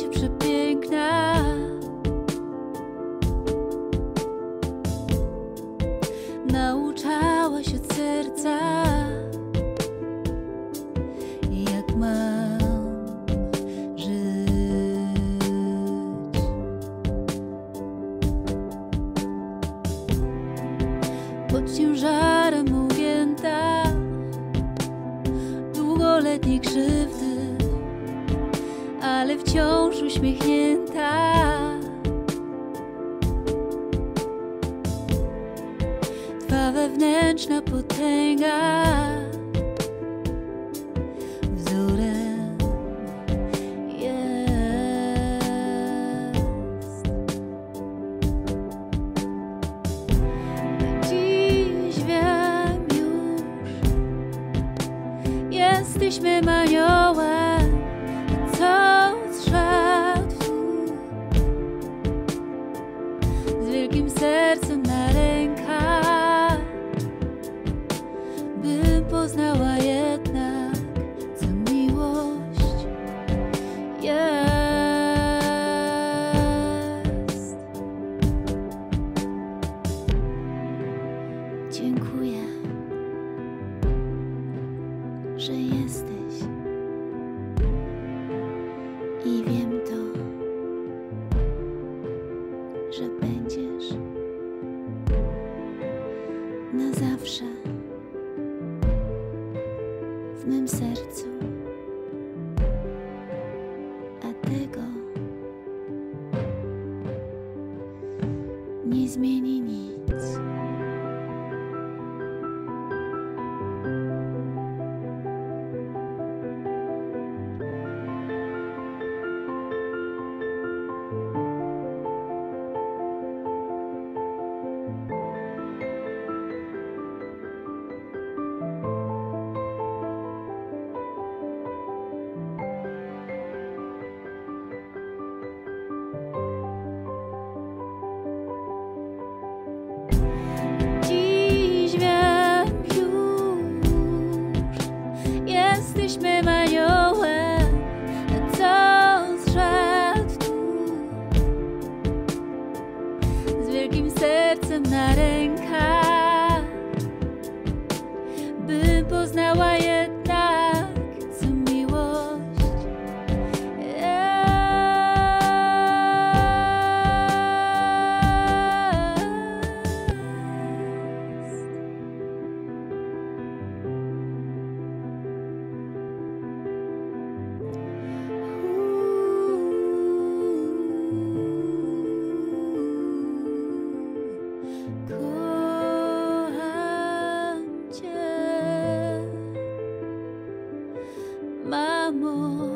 jesteś przepiękna. Nauczałaś od serca, jak mam żyć. Pod ciężarem ugięta, długoletni krzywdy ale wciąż uśmiechnięta. Twa wewnętrzna potęga wzorem jest. Dziś wiem już, jesteśmy aniołem, sercem na rękach, bym poznała jednak, co miłość jest. Dziękuję, że jesteś i wiem to, że będziesz w mym sercu, a tego nie zmieni nic. Jesteśmy aniołem, co zszedł tu z wielkim sercem na rękach, amor.